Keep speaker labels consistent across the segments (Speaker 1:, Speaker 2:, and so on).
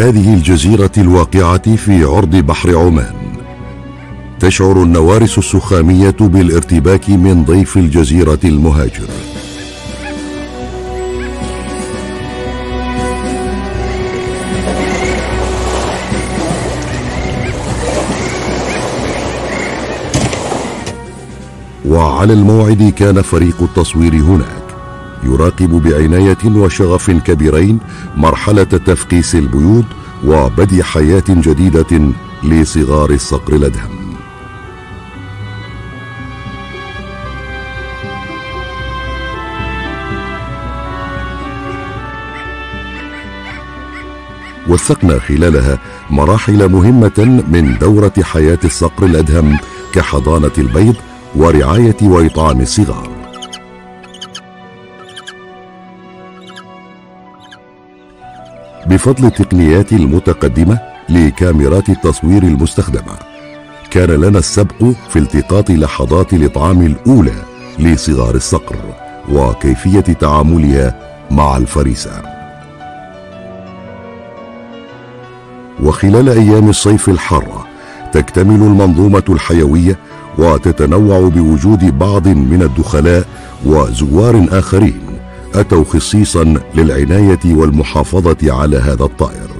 Speaker 1: هذه الجزيرة الواقعة في عرض بحر عمان. تشعر النوارس السخامية بالارتباك من ضيف الجزيرة المهاجر. وعلى الموعد كان فريق التصوير هناك يراقب بعناية وشغف كبيرين مرحلة تفقيس البيوض وبدء حياة جديدة لصغار الصقر الأدهم وثقنا خلالها مراحل مهمة من دورة حياة الصقر الأدهم كحضانة البيض ورعاية وإطعام الصغار. بفضل التقنيات المتقدمة لكاميرات التصوير المستخدمة. كان لنا السبق في التقاط لحظات الإطعام الأولى لصغار الصقر وكيفية تعاملها مع الفريسة. وخلال أيام الصيف الحارة تكتمل المنظومة الحيوية وتتنوع بوجود بعض من الدخلاء وزوار آخرين. أتوا خصيصا للعناية والمحافظة على هذا الطائر.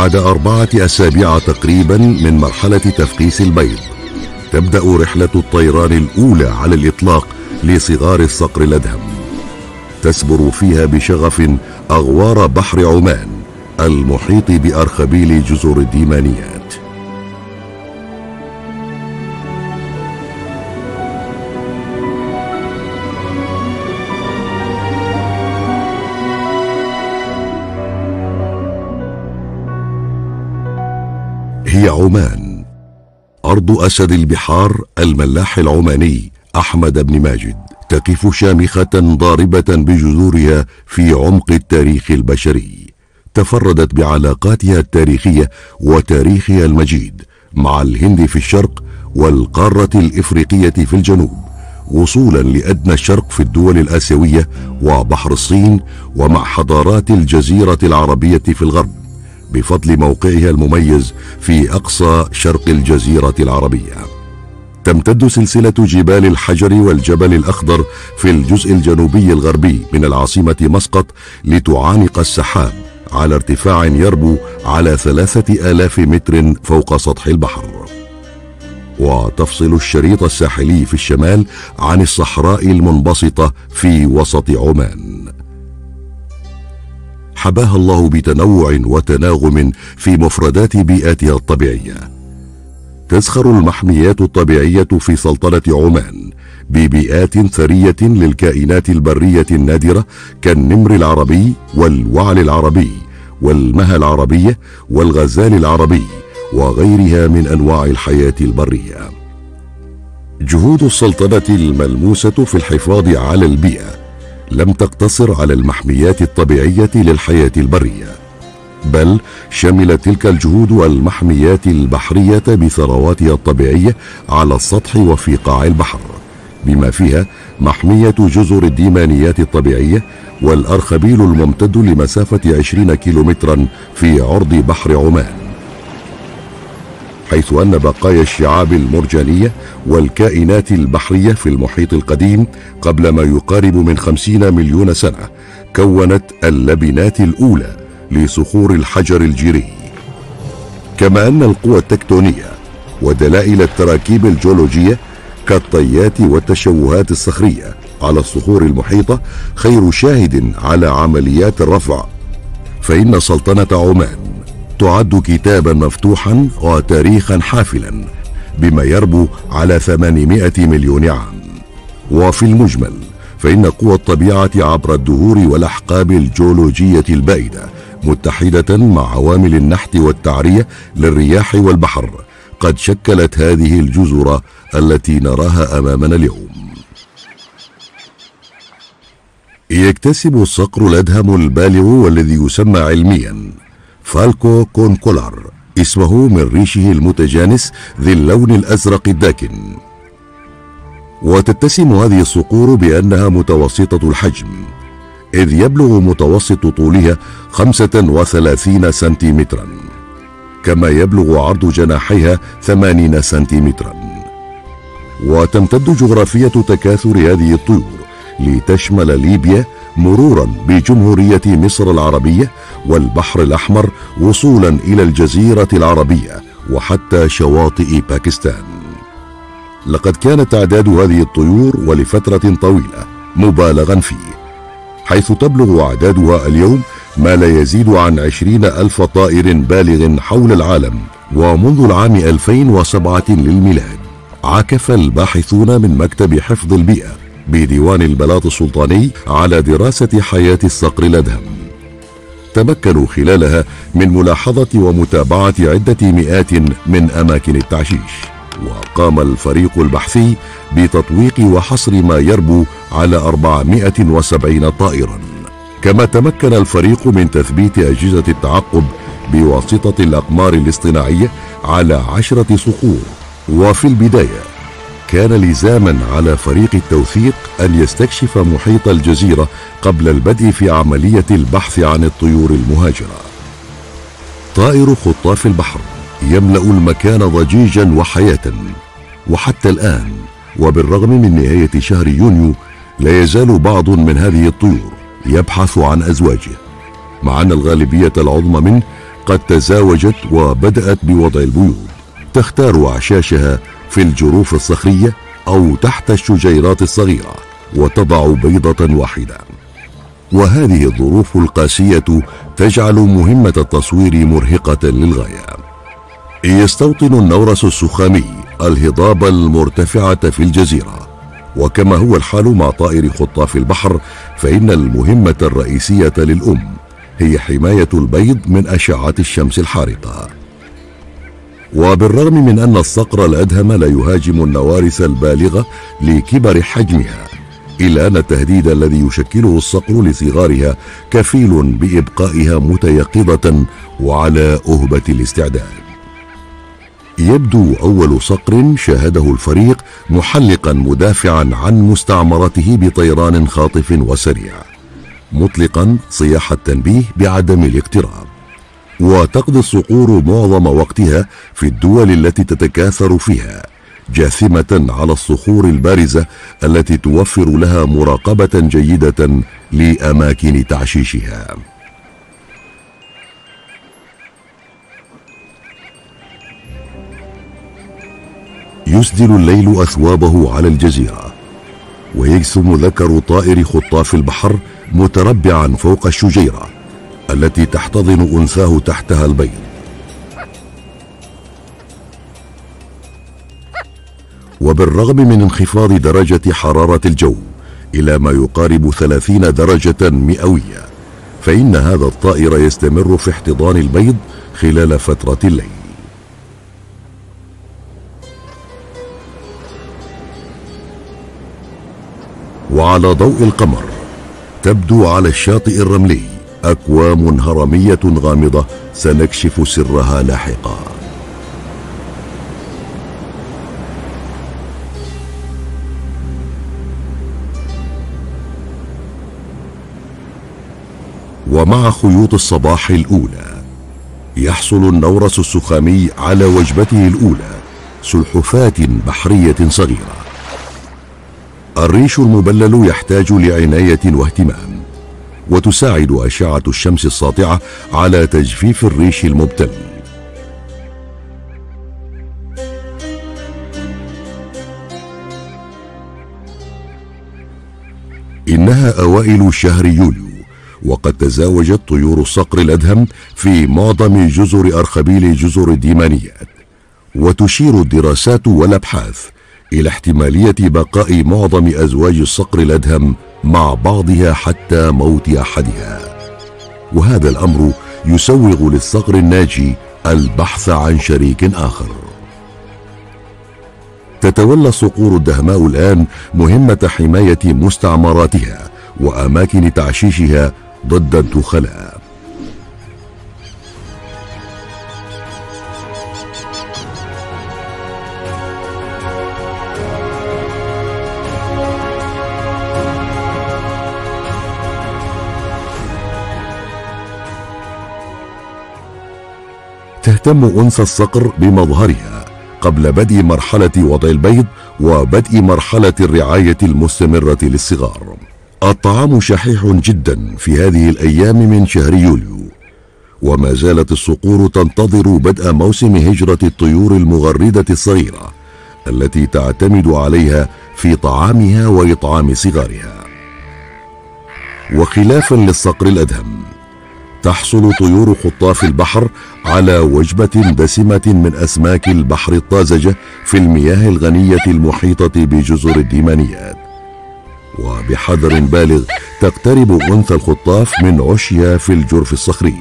Speaker 1: بعد أربعة أسابيع تقريبا من مرحلة تفقيس البيض تبدأ رحلة الطيران الأولى على الإطلاق لصغار الصقر الأدهم. تسبر فيها بشغف أغوار بحر عمان المحيط بأرخبيل جزر الديمانيات هي عمان. أرض أسد البحار الملاح العماني أحمد بن ماجد تقف شامخة ضاربة بجذورها في عمق التاريخ البشري. تفردت بعلاقاتها التاريخية وتاريخها المجيد مع الهند في الشرق والقارة الإفريقية في الجنوب وصولا لأدنى الشرق في الدول الآسيوية وبحر الصين ومع حضارات الجزيرة العربية في الغرب. بفضل موقعها المميز في أقصى شرق الجزيرة العربية. تمتد سلسلة جبال الحجر والجبل الأخضر في الجزء الجنوبي الغربي من العاصمة مسقط لتعانق السحاب على ارتفاع يربو على ثلاثة آلاف متر فوق سطح البحر. وتفصل الشريط الساحلي في الشمال عن الصحراء المنبسطة في وسط عمان. حباها الله بتنوع وتناغم في مفردات بيئاتها الطبيعية. تزخر المحميات الطبيعية في سلطنة عمان ببيئات ثرية للكائنات البرية النادرة كالنمر العربي والوعل العربي والمها العربيه والغزال العربي وغيرها من أنواع الحياة البرية. جهود السلطنة الملموسة في الحفاظ على البيئة لم تقتصر على المحميات الطبيعية للحياة البرية بل شملت تلك الجهود المحميات البحرية بثرواتها الطبيعية على السطح وفي قاع البحر بما فيها محمية جزر الديمانيات الطبيعية والأرخبيل الممتد لمسافة 20 كيلومترا في عرض بحر عمان. حيث أن بقايا الشعاب المرجانية والكائنات البحرية في المحيط القديم قبل ما يقارب من خمسين مليون سنة كونت اللبنات الأولى لصخور الحجر الجيري. كما أن القوى التكتونية ودلائل التراكيب الجيولوجية كالطيات والتشوهات الصخرية على الصخور المحيطة خير شاهد على عمليات الرفع. فإن سلطنة عمان تعد كتابا مفتوحا وتاريخا حافلا بما يربو على 800 مليون عام. وفي المجمل فإن قوى الطبيعة عبر الدهور والأحقاب الجيولوجية البائدة متحدة مع عوامل النحت والتعرية للرياح والبحر قد شكلت هذه الجزر التي نراها أمامنا اليوم. يكتسب الصقر الأدهم البالغ والذي يسمى علميا. فالكو كونكولار اسمه من ريشه المتجانس ذي اللون الأزرق الداكن. وتتسم هذه الصقور بأنها متوسطة الحجم إذ يبلغ متوسط طولها 35 سنتيمترا كما يبلغ عرض جناحيها 80 سنتيمترا. وتمتد جغرافية تكاثر هذه الطيور لتشمل ليبيا مرورا بجمهورية مصر العربية والبحر الأحمر وصولا إلى الجزيرة العربية وحتى شواطئ باكستان. لقد كان تعداد هذه الطيور ولفترة طويلة مبالغا فيه حيث تبلغ أعدادها اليوم ما لا يزيد عن عشرين ألف طائر بالغ حول العالم. ومنذ العام 2007 للميلاد عكف الباحثون من مكتب حفظ البيئة بديوان البلاط السلطاني على دراسة حياة الصقر الأدهم تمكنوا خلالها من ملاحظة ومتابعة عدة مئات من أماكن التعشيش وقام الفريق البحثي بتطويق وحصر ما يربو على 470 طائرا. كما تمكن الفريق من تثبيت أجهزة التعقب بواسطة الأقمار الاصطناعية على عشرة صقور. وفي البداية كان لزاما على فريق التوثيق أن يستكشف محيط الجزيرة قبل البدء في عملية البحث عن الطيور المهاجرة. طائر خطاف البحر يملأ المكان ضجيجا وحياة. وحتى الآن وبالرغم من نهاية شهر يونيو لا يزال بعض من هذه الطيور يبحث عن أزواجه. مع أن الغالبية العظمى منه قد تزاوجت وبدأت بوضع البيوت تختار أعشاشها في الجروف الصخرية أو تحت الشجيرات الصغيرة وتضع بيضة واحدة. وهذه الظروف القاسية تجعل مهمة التصوير مرهقة للغاية. يستوطن النورس السخامي الهضاب المرتفعة في الجزيرة. وكما هو الحال مع طائر خطاف البحر فإن المهمة الرئيسية للأم هي حماية البيض من أشعة الشمس الحارقة. وبالرغم من أن الصقر الأدهم لا يهاجم النوارس البالغة لكبر حجمها إلا أن التهديد الذي يشكله الصقر لصغارها كفيل بإبقائها متيقظة وعلى أهبة الاستعداد. يبدو أول صقر شاهده الفريق محلقا مدافعا عن مستعمرته بطيران خاطف وسريع مطلقا صياح التنبيه بعدم الاقتراب. وتقضي الصقور معظم وقتها في الدول التي تتكاثر فيها جاثمة على الصخور البارزة التي توفر لها مراقبة جيدة لأماكن تعشيشها. يسدل الليل أثوابه على الجزيرة ويجثم ذكر طائر خطاف البحر متربعا فوق الشجيرة التي تحتضن أنثاه تحتها البيض. وبالرغم من انخفاض درجة حرارة الجو إلى ما يقارب ثلاثين درجة مئوية فإن هذا الطائر يستمر في احتضان البيض خلال فترة الليل. وعلى ضوء القمر تبدو على الشاطئ الرملي أكوام هرمية غامضة سنكشف سرها لاحقا. ومع خيوط الصباح الأولى يحصل النورس السخامي على وجبته الأولى سلحفاة بحرية صغيرة. الريش المبلل يحتاج لعناية واهتمام. وتساعد أشعة الشمس الساطعة على تجفيف الريش المبتل. إنها أوائل شهر يوليو وقد تزاوجت طيور الصقر الأدهم في معظم جزر أرخبيل جزر الديمانيات وتشير الدراسات والأبحاث إلى احتمالية بقاء معظم أزواج الصقر الأدهم مع بعضها حتى موت أحدها. وهذا الأمر يسوغ للصقر الناجي البحث عن شريك آخر. تتولى الصقور الدهماء الآن مهمة حماية مستعمراتها وأماكن تعشيشها ضد الدخلاء. تهتم أنثى الصقر بمظهرها قبل بدء مرحلة وضع البيض وبدء مرحلة الرعاية المستمرة للصغار. الطعام شحيح جدا في هذه الأيام من شهر يوليو، وما زالت الصقور تنتظر بدء موسم هجرة الطيور المغردة الصغيرة التي تعتمد عليها في طعامها وإطعام صغارها. وخلافا للصقر الأدهم تحصل طيور خطاف البحر على وجبة دسمة من أسماك البحر الطازجة في المياه الغنية المحيطة بجزر الديمانيات. وبحذر بالغ تقترب أنثى الخطاف من عشيا في الجرف الصخري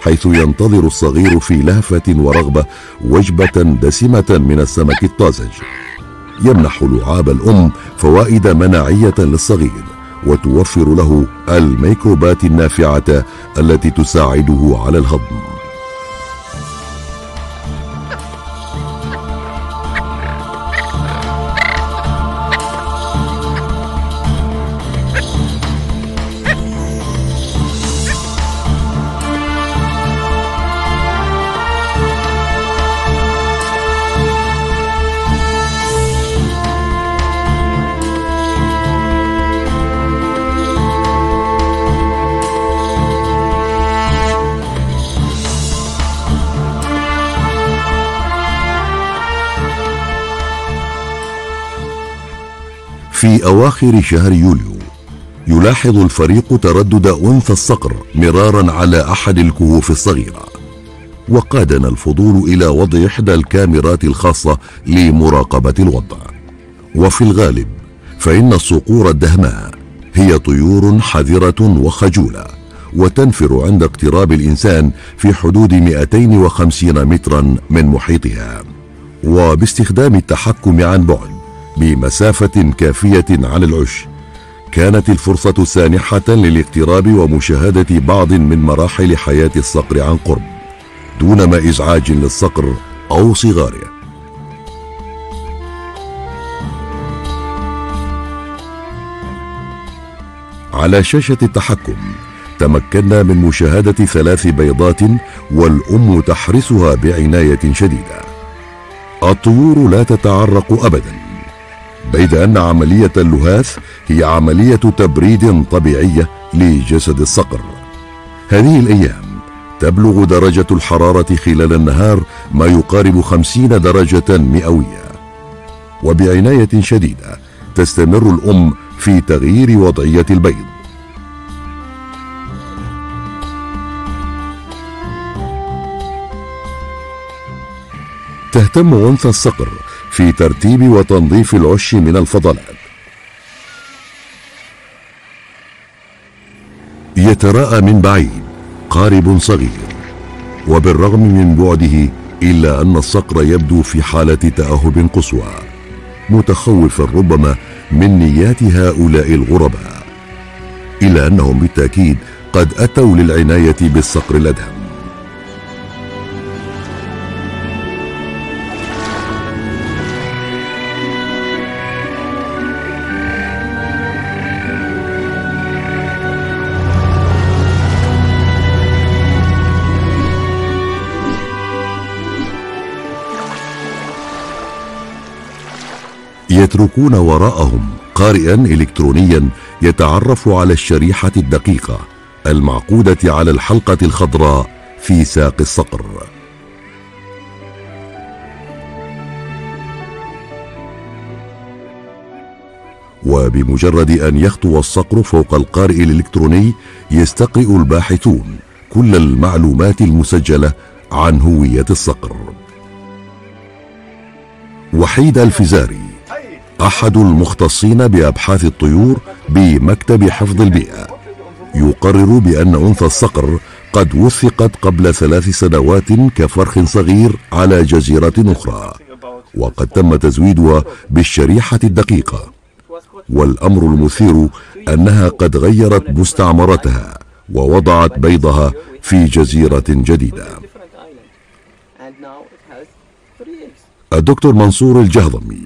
Speaker 1: حيث ينتظر الصغير في لهفة ورغبة وجبة دسمة من السمك الطازج. يمنح لعاب الأم فوائد مناعية للصغير. وتوفر له الميكروبات النافعة التي تساعده على الهضم. في أواخر شهر يوليو يلاحظ الفريق تردد أنثى الصقر مرارا على أحد الكهوف الصغيرة. وقادنا الفضول إلى وضع إحدى الكاميرات الخاصة لمراقبة الوضع. وفي الغالب فإن الصقور الدهماء هي طيور حذرة وخجولة وتنفر عند اقتراب الإنسان في حدود 250 مترا من محيطها. وباستخدام التحكم عن بعد بمسافة كافية على العش. كانت الفرصة سانحة للاقتراب ومشاهدة بعض من مراحل حياة الصقر عن قرب دون ما إزعاج للصقر أو صغاره. على شاشة التحكم تمكنا من مشاهدة ثلاث بيضات والأم تحرسها بعناية شديدة. الطيور لا تتعرق أبداً. بيد أن عملية اللهاث هي عملية تبريد طبيعية لجسد الصقر. هذه الأيام تبلغ درجة الحرارة خلال النهار ما يقارب خمسين درجة مئوية. وبعناية شديدة تستمر الأم في تغيير وضعية البيض. تهتم أنثى الصقر في ترتيب وتنظيف العش من الفضلات. يتراءى من بعيد قارب صغير وبالرغم من بعده إلا أن الصقر يبدو في حالة تأهب قصوى متخوفا ربما من نيات هؤلاء الغرباء إلا أنهم بالتأكيد قد أتوا للعناية بالصقر الأدهم. يتركون وراءهم قارئا الكترونيا يتعرف على الشريحة الدقيقة المعقودة على الحلقة الخضراء في ساق الصقر. وبمجرد أن يخطو الصقر فوق القارئ الإلكتروني يستقرئ الباحثون كل المعلومات المسجلة عن هوية الصقر. وحيد الفزاري أحد المختصين بأبحاث الطيور بمكتب حفظ البيئة. يقرر بأن أنثى الصقر قد وثقت قبل ثلاث سنوات كفرخ صغير على جزيرة أخرى وقد تم تزويدها بالشريحة الدقيقة. والأمر المثير أنها قد غيرت مستعمرتها ووضعت بيضها في جزيرة جديدة. الدكتور منصور الجهضمي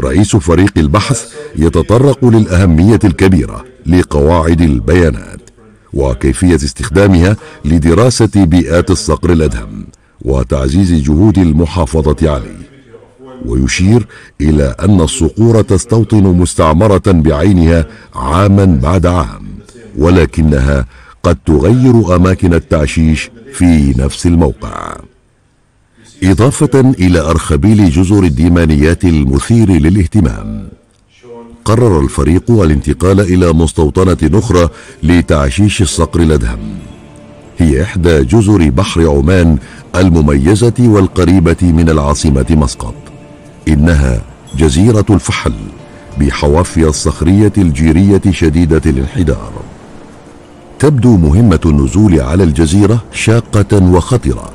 Speaker 1: رئيس فريق البحث يتطرق للأهمية الكبيرة لقواعد البيانات وكيفية استخدامها لدراسة بيئات الصقر الأدهم وتعزيز جهود المحافظة عليه. ويشير إلى أن الصقور تستوطن مستعمرة بعينها عاما بعد عام ولكنها قد تغير أماكن التعشيش في نفس الموقع. إضافة إلى أرخبيل جزر الديمانيات المثير للاهتمام. قرر الفريق الانتقال إلى مستوطنة أخرى لتعشيش الصقر الأدهم. هي إحدى جزر بحر عمان المميزة والقريبة من العاصمة مسقط. إنها جزيرة الفحل بحوافها الصخرية الجيرية شديدة الانحدار. تبدو مهمة النزول على الجزيرة شاقة وخطرة.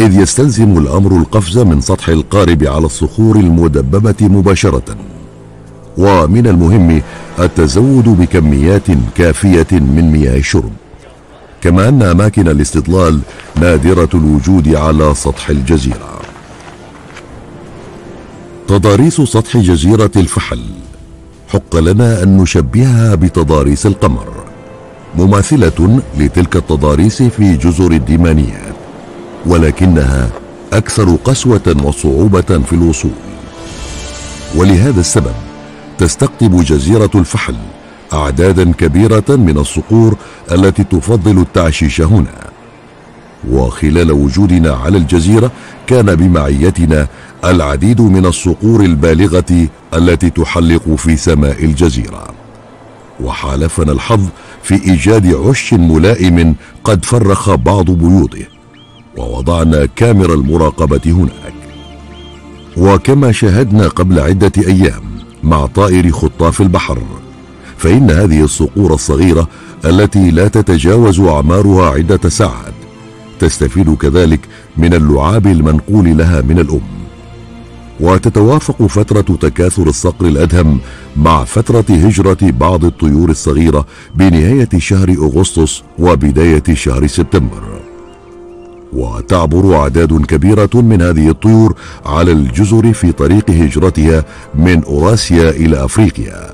Speaker 1: إذ يستلزم الأمر القفز من سطح القارب على الصخور المدببة مباشرة. ومن المهم التزود بكميات كافية من مياه الشرب كما أن أماكن الاستظلال نادرة الوجود على سطح الجزيرة. تضاريس سطح جزيرة الفحل. حق لنا أن نشبهها بتضاريس القمر. مماثلة لتلك التضاريس في جزر الديمانيات ولكنها أكثر قسوة وصعوبة في الوصول. ولهذا السبب تستقطب جزيرة الفحل أعدادا كبيرة من الصقور التي تفضل التعشيش هنا. وخلال وجودنا على الجزيرة كان بمعيتنا العديد من الصقور البالغة التي تحلق في سماء الجزيرة. وحالفنا الحظ في إيجاد عش ملائم قد فرخ بعض بيوضه ووضعنا كاميرا المراقبة هناك. وكما شاهدنا قبل عدة أيام مع طائر خطاف البحر فإن هذه الصقور الصغيرة التي لا تتجاوز أعمارها عدة ساعات تستفيد كذلك من اللعاب المنقول لها من الأم. وتتوافق فترة تكاثر الصقر الأدهم مع فترة هجرة بعض الطيور الصغيرة بنهاية شهر أغسطس وبداية شهر سبتمبر. وتعبر أعداد كبيرة من هذه الطيور على الجزر في طريق هجرتها من أوراسيا إلى أفريقيا.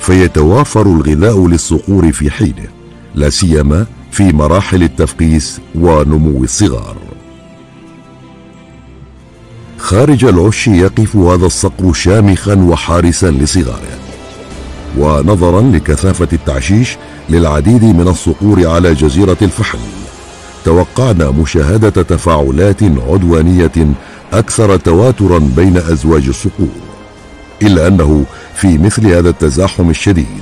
Speaker 1: فيتوافر الغذاء للصقور في حينه لا سيما في مراحل التفقيس ونمو الصغار. خارج العش يقف هذا الصقر شامخا وحارسا لصغاره. ونظرا لكثافة التعشيش للعديد من الصقور على جزيرة الفحل. توقعنا مشاهدة تفاعلات عدوانية أكثر تواترا بين أزواج الصقور. إلا أنه في مثل هذا التزاحم الشديد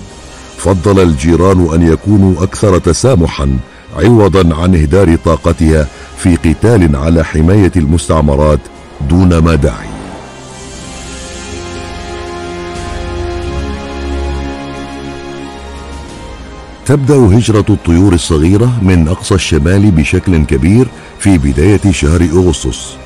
Speaker 1: فضل الجيران أن يكونوا أكثر تسامحا عوضا عن إهدار طاقتها في قتال على حماية المستعمرات دون ما داعي. تبدأ هجرة الطيور الصغيرة من أقصى الشمال بشكل كبير في بداية شهر أغسطس.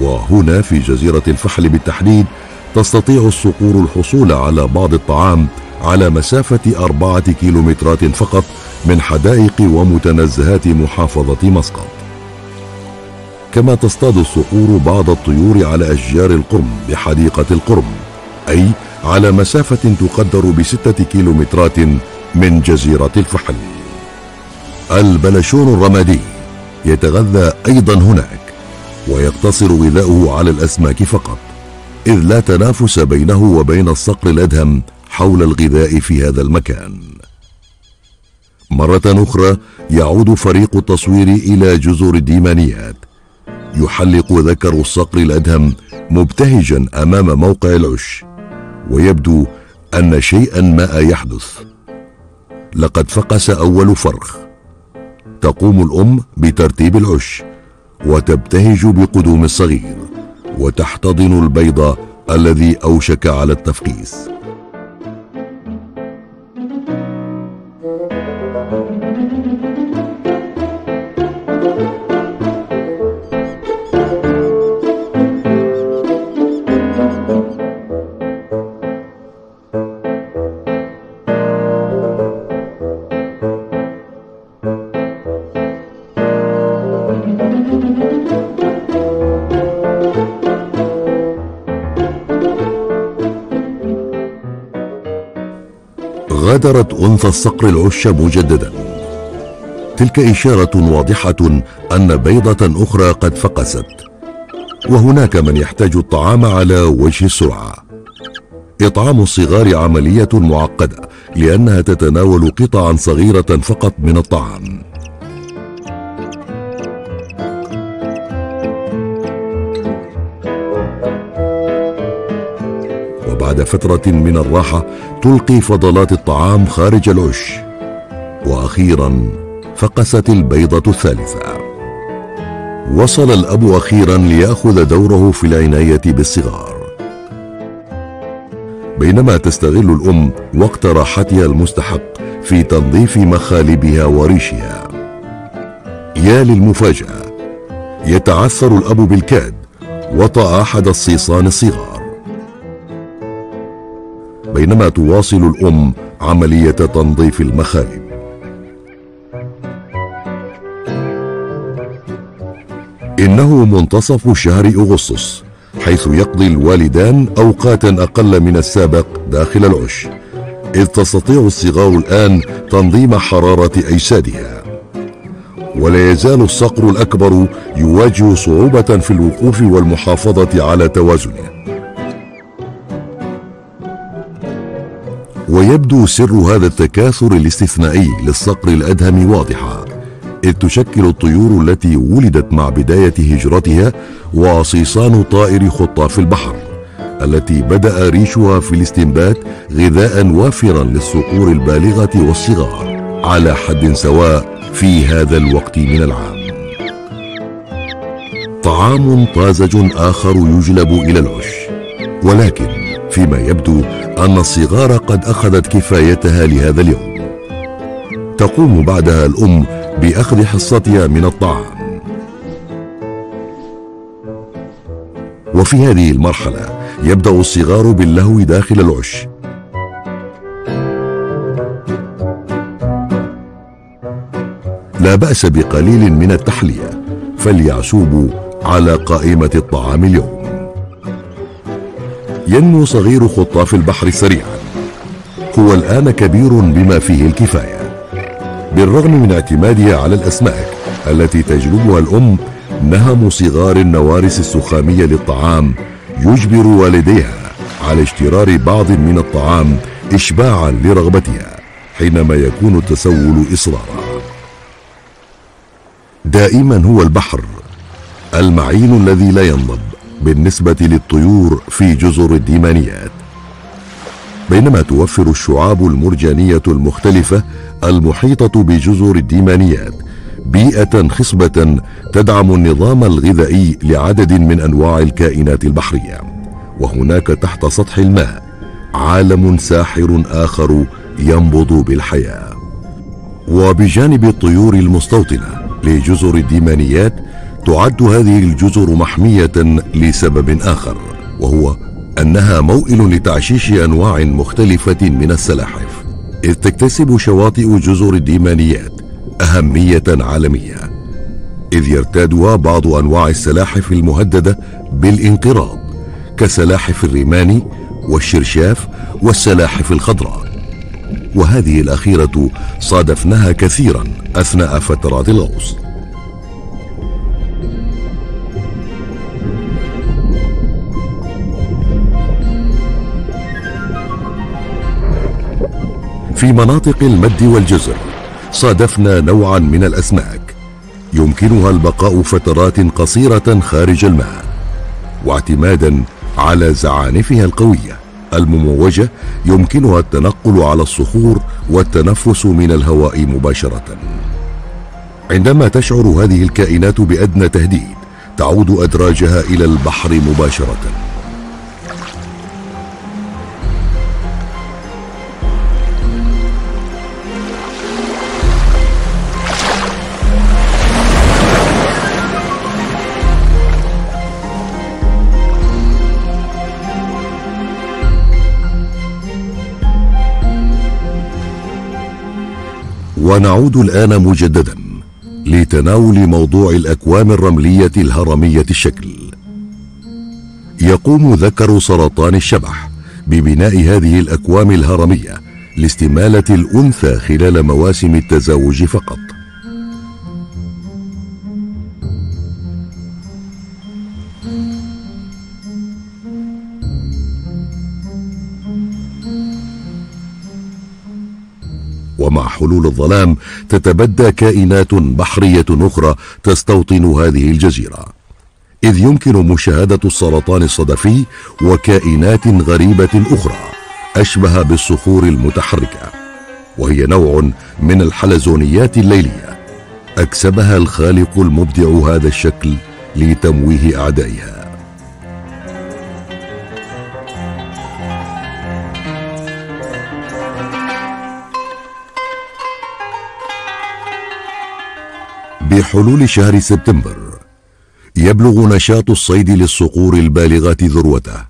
Speaker 1: وهنا في جزيرة الفحل بالتحديد تستطيع الصقور الحصول على بعض الطعام على مسافة أربعة كيلومترات فقط من حدائق ومتنزهات محافظة مسقط. كما تصطاد الصقور بعض الطيور على أشجار القرم بحديقة القرم أي على مسافة تقدر بستة كيلومترات من جزيرة الفحل. البلشون الرمادي يتغذى أيضا هناك ويقتصر غذاؤه على الأسماك فقط إذ لا تنافس بينه وبين الصقر الأدهم حول الغذاء في هذا المكان. مرة أخرى يعود فريق التصوير إلى جزر الديمانيات. يحلق ذكر الصقر الأدهم مبتهجا أمام موقع العش ويبدو أن شيئا ما يحدث. لقد فقس أول فرخ. تقوم الأم بترتيب العش وتبتهج بقدوم الصغير وتحتضن البيض الذي أوشك على التفقيس. أنثى الصقر العش مجددا تلك إشارة واضحة أن بيضة أخرى قد فقست. وهناك من يحتاج الطعام على وجه السرعة إطعام الصغار عملية معقدة لأنها تتناول قطعا صغيرة فقط من الطعام. فترة من الراحة تلقي فضلات الطعام خارج العش. وأخيرا فقست البيضة الثالثة. وصل الأب أخيرا ليأخذ دوره في العناية بالصغار. بينما تستغل الأم وقت راحتها المستحق في تنظيف مخالبها وريشها. يا للمفاجأة يتعثر الأب بالكاد وطأ أحد الصيصان الصغار. بينما تواصل الأم عملية تنظيف المخالب إنه منتصف شهر أغسطس حيث يقضي الوالدان أوقاتا أقل من السابق داخل العش إذ تستطيع الصغار الآن تنظيم حرارة أجسادها. ولا يزال الصقر الأكبر يواجه صعوبة في الوقوف والمحافظة على توازنه ويبدو سر هذا التكاثر الاستثنائي للصقر الأدهم واضحا إذ تشكل الطيور التي ولدت مع بداية هجرتها وصيصان طائر خطاف البحر التي بدأ ريشها في الاستنبات غذاء وافرا للصقور البالغة والصغار على حد سواء في هذا الوقت من العام. طعام طازج آخر يجلب إلى العش. ولكن فيما يبدو أن الصغار قد أخذت كفايتها لهذا اليوم. تقوم بعدها الأم بأخذ حصتها من الطعام. وفي هذه المرحلة يبدأ الصغار باللهو داخل العش. لا بأس بقليل من التحلية فليعسوبوا على قائمة الطعام اليوم. ينمو صغير خطاف البحر سريعا. هو الآن كبير بما فيه الكفاية. بالرغم من اعتمادها على الأسماك التي تجلبها الأم نهم صغار النوارس السخامية للطعام يجبر والديها على اشترار بعض من الطعام إشباعا لرغبتها حينما يكون التسول إصرارا. دائما هو البحر المعين الذي لا ينضب. بالنسبة للطيور في جزر الديمانيات. بينما توفر الشعاب المرجانية المختلفة المحيطة بجزر الديمانيات بيئة خصبة تدعم النظام الغذائي لعدد من أنواع الكائنات البحرية. وهناك تحت سطح الماء عالم ساحر آخر ينبض بالحياة. وبجانب الطيور المستوطنة لجزر الديمانيات تعد هذه الجزر محمية لسبب آخر وهو أنها موئل لتعشيش أنواع مختلفة من السلاحف إذ تكتسب شواطئ جزر الديمانيات أهمية عالمية إذ يرتادها بعض أنواع السلاحف المهددة بالانقراض كسلاحف الريمان والشرشاف والسلاحف الخضراء. وهذه الأخيرة صادفناها كثيرا أثناء فترات الغوص. في مناطق المد والجزر. صادفنا نوعا من الأسماك. يمكنها البقاء فترات قصيرة خارج الماء. واعتمادا على زعانفها القوية. المموجة يمكنها التنقل على الصخور والتنفس من الهواء مباشرة. عندما تشعر هذه الكائنات بأدنى تهديد تعود أدراجها إلى البحر مباشرة. ونعود الآن مجددا لتناول موضوع الأكوام الرملية الهرمية الشكل. يقوم ذكر سرطان الشبح ببناء هذه الأكوام الهرمية لاستمالة الأنثى خلال مواسم التزاوج فقط. حلول الظلام تتبدى كائنات بحرية أخرى تستوطن هذه الجزيرة. إذ يمكن مشاهدة السرطان الصدفي وكائنات غريبة أخرى أشبه بالصخور المتحركة وهي نوع من الحلزونيات الليلية. أكسبها الخالق المبدع هذا الشكل لتمويه أعدائها. بحلول شهر سبتمبر يبلغ نشاط الصيد للصقور البالغة ذروته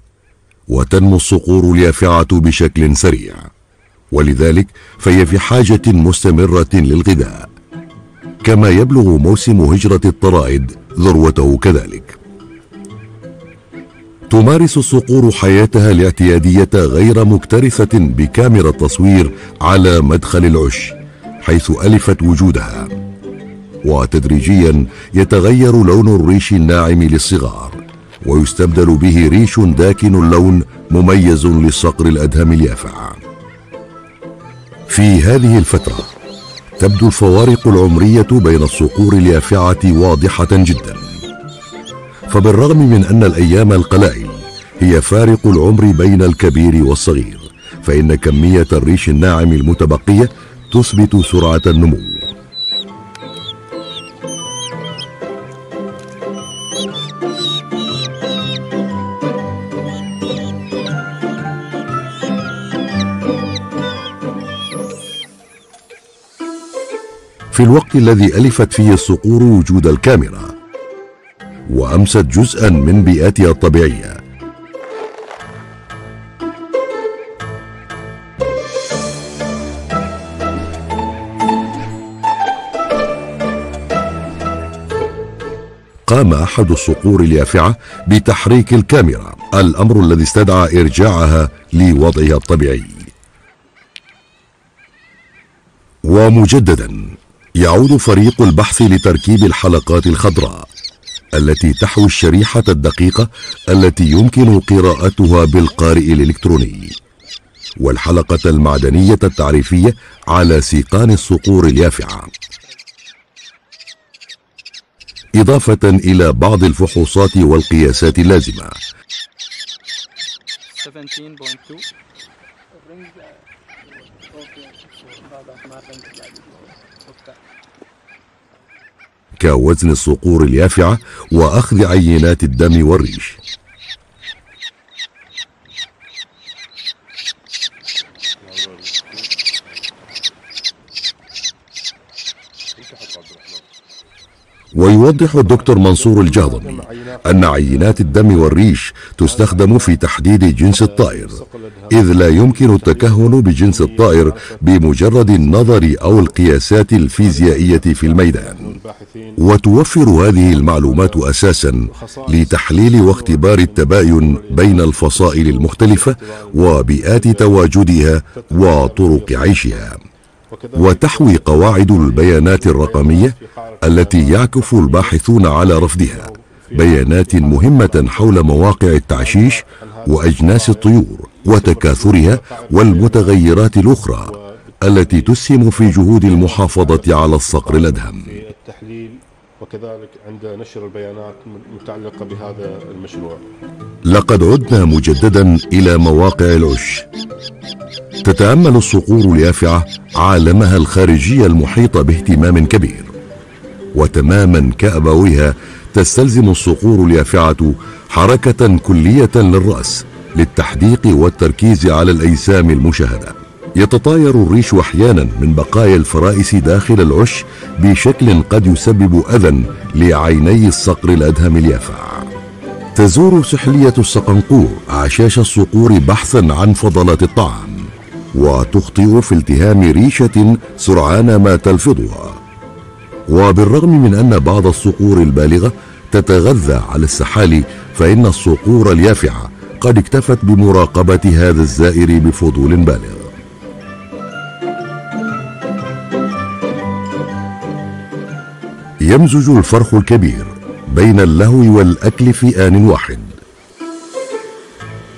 Speaker 1: وتنمو الصقور اليافعة بشكل سريع ولذلك فهي في حاجة مستمرة للغذاء كما يبلغ موسم هجرة الطرائد ذروته كذلك. تمارس الصقور حياتها الاعتيادية غير مكترثة بكاميرا التصوير على مدخل العش حيث ألفت وجودها. وتدريجيا يتغير لون الريش الناعم للصغار ويستبدل به ريش داكن اللون مميز للصقر الأدهم اليافع. في هذه الفترة تبدو الفوارق العمرية بين الصقور اليافعة واضحة جدا. فبالرغم من أن الأيام القلائل هي فارق العمر بين الكبير والصغير فإن كمية الريش الناعم المتبقية تثبت سرعة النمو. في الوقت الذي ألفت فيه الصقور وجود الكاميرا وأمست جزءا من بيئتها الطبيعية. قام أحد الصقور اليافعة بتحريك الكاميرا الأمر الذي استدعى إرجاعها لوضعها الطبيعي. ومجددا يعود فريق البحث لتركيب الحلقات الخضراء التي تحوي الشريحة الدقيقة التي يمكن قراءتها بالقارئ الإلكتروني. والحلقة المعدنية التعريفية على سيقان الصقور اليافعة. إضافة إلى بعض الفحوصات والقياسات اللازمة. 17.2 كوزن الصقور اليافعة وأخذ عينات الدم والريش. ويوضح الدكتور منصور الجهضمي أن عينات الدم والريش تستخدم في تحديد جنس الطائر إذ لا يمكن التكهن بجنس الطائر بمجرد النظر أو القياسات الفيزيائية في الميدان. وتوفر هذه المعلومات أساسا لتحليل واختبار التباين بين الفصائل المختلفة وبيئات تواجدها وطرق عيشها. وتحوي قواعد البيانات الرقمية التي يعكف الباحثون على رفضها بيانات مهمة حول مواقع التعشيش وأجناس الطيور وتكاثرها والمتغيرات الأخرى التي تسهم في جهود المحافظة على الصقر الأدهم. وكذلك عند نشر البيانات المتعلقة بهذا المشروع. لقد عدنا مجددا إلى مواقع العش. تتأمل الصقور اليافعة عالمها الخارجي المحيط باهتمام كبير. وتماما كأبويها تستلزم الصقور اليافعة حركة كلية للرأس للتحديق والتركيز على الأجسام المشاهدة. يتطاير الريش أحيانا من بقايا الفرائس داخل العش بشكل قد يسبب أذى لعيني الصقر الأدهم اليافع. تزور سحلية الصقنقور أعشاش الصقور بحثا عن فضلات الطعام وتخطئ في التهام ريشة سرعان ما تلفظها. وبالرغم من أن بعض الصقور البالغة تتغذى على السحالي فإن الصقور اليافعة قد اكتفت بمراقبة هذا الزائر بفضول بالغ. يمزج الفرخ الكبير بين اللهو والأكل في آن واحد.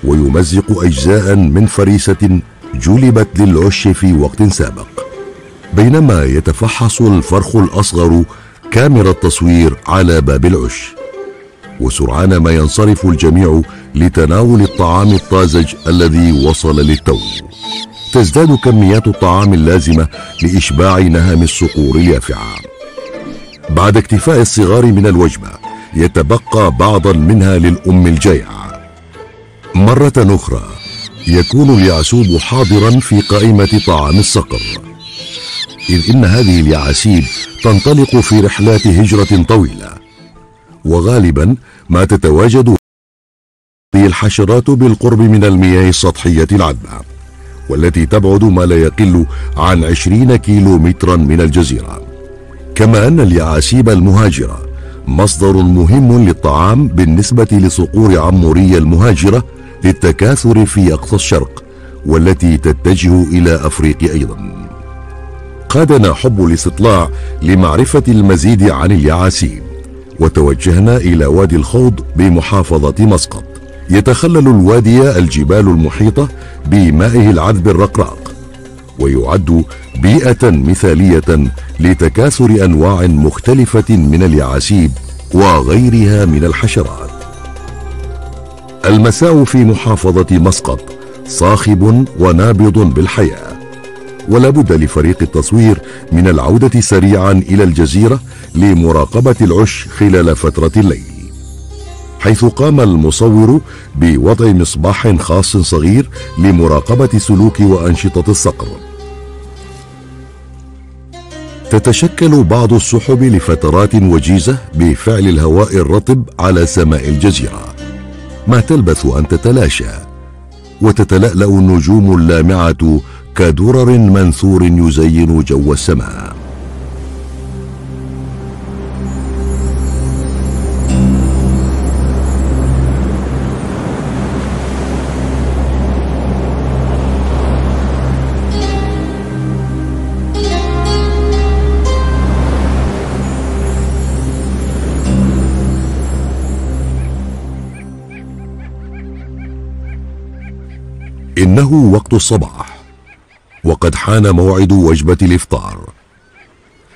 Speaker 1: ويمزق أجزاء من فريسة جلبت للعش في وقت سابق. بينما يتفحص الفرخ الأصغر كاميرا التصوير على باب العش. وسرعان ما ينصرف الجميع لتناول الطعام الطازج الذي وصل للتو. تزداد كميات الطعام اللازمة لإشباع نهم الصقور اليافعة. بعد اكتفاء الصغار من الوجبة يتبقى بعضا منها للأم الجائعة. مرة أخرى يكون اليعسوب حاضرا في قائمة طعام الصقر. إذ إن هذه اليعاسيب تنطلق في رحلات هجرة طويلة. وغالبا ما تتواجد الحشرات بالقرب من المياه السطحية العذبة والتي تبعد ما لا يقل عن عشرين كيلو مترا من الجزيرة. كما أن اليعاسيب المهاجرة مصدر مهم للطعام بالنسبة لصقور عمورية المهاجرة للتكاثر في أقصى الشرق والتي تتجه إلى أفريقيا أيضا. قادنا حب الاستطلاع لمعرفة المزيد عن اليعاسيب وتوجهنا إلى وادي الخوض بمحافظة مسقط. يتخلل الوادي الجبال المحيطة بمائه العذب الرقراق. ويعد بيئة مثالية لتكاثر أنواع مختلفة من اليعاسيب وغيرها من الحشرات. المساء في محافظة مسقط صاخب ونابض بالحياة. ولا بد لفريق التصوير من العودة سريعا إلى الجزيرة لمراقبة العش خلال فترة الليل. حيث قام المصور بوضع مصباح خاص صغير لمراقبة سلوك وأنشطة الصقر تتشكل بعض السحب لفترات وجيزة بفعل الهواء الرطب على سماء الجزيرة. ما تلبث أن تتلاشى وتتلألأ النجوم اللامعة كدرر منثور يزين جو السماء. إنه وقت الصباح. وقد حان موعد وجبة الإفطار.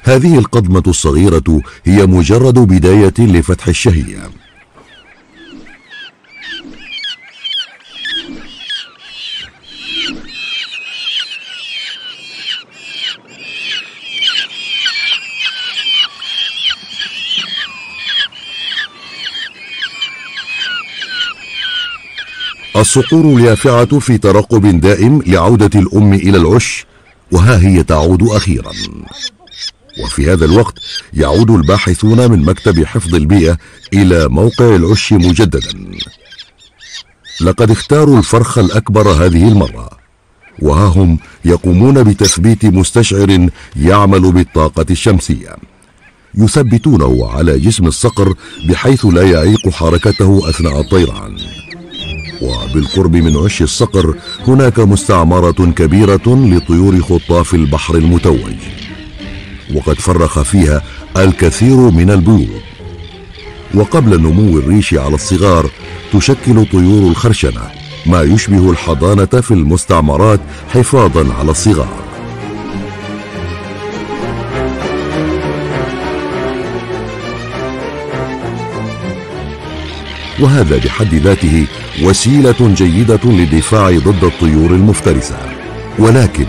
Speaker 1: هذه القضمة الصغيرة هي مجرد بداية لفتح الشهية. الصقور اليافعة في ترقب دائم لعودة الأم إلى العش وها هي تعود أخيرا. وفي هذا الوقت يعود الباحثون من مكتب حفظ البيئة إلى موقع العش مجددا. لقد اختاروا الفرخ الأكبر هذه المرة وها هم يقومون بتثبيت مستشعر يعمل بالطاقة الشمسية. يثبتونه على جسم الصقر بحيث لا يعيق حركته أثناء الطيران. وبالقرب من عش الصقر هناك مستعمرة كبيرة لطيور خطاف البحر المتوج وقد فرخ فيها الكثير من البيوض. وقبل نمو الريش على الصغار تشكل طيور الخرشنة ما يشبه الحضانة في المستعمرات حفاظا على الصغار. وهذا بحد ذاته وسيلة جيدة للدفاع ضد الطيور المفترسة. ولكن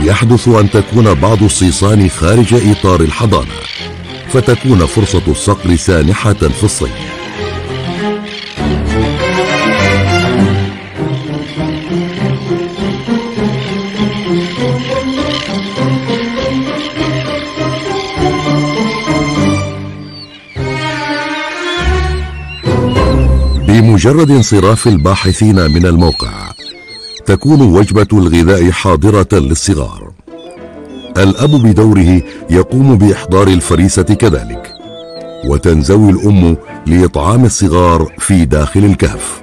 Speaker 1: يحدث أن تكون بعض الصيصان خارج إطار الحضانة فتكون فرصة الصقر سانحة في الصيف بمجرد انصراف الباحثين من الموقع تكون وجبة الغذاء حاضرة للصغار. الأب بدوره يقوم بإحضار الفريسة كذلك وتنزوي الأم لإطعام الصغار في داخل الكهف.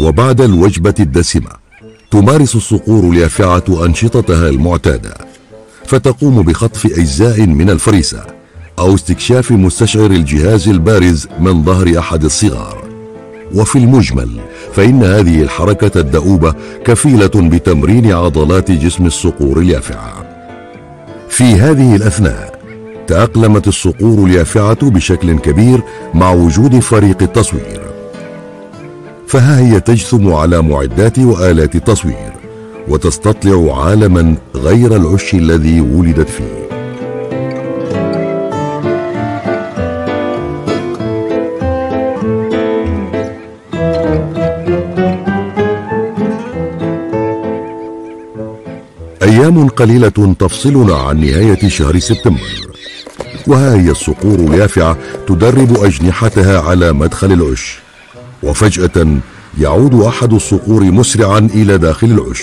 Speaker 1: وبعد الوجبة الدسمة تمارس الصقور اليافعة أنشطتها المعتادة فتقوم بخطف أجزاء من الفريسة أو استكشاف مستشعر الجهاز البارز من ظهر أحد الصغار. وفي المجمل فإن هذه الحركة الدؤوبة كفيلة بتمرين عضلات جسم الصقور اليافعة. في هذه الأثناء تأقلمت الصقور اليافعة بشكل كبير مع وجود فريق التصوير. فها هي تجثم على معدات وآلات التصوير وتستطلع عالما غير العش الذي ولدت فيه. أيام قليلة تفصلنا عن نهاية شهر سبتمبر. وها هي الصقور اليافعة تدرب أجنحتها على مدخل العش. وفجأة يعود أحد الصقور مسرعا إلى داخل العش.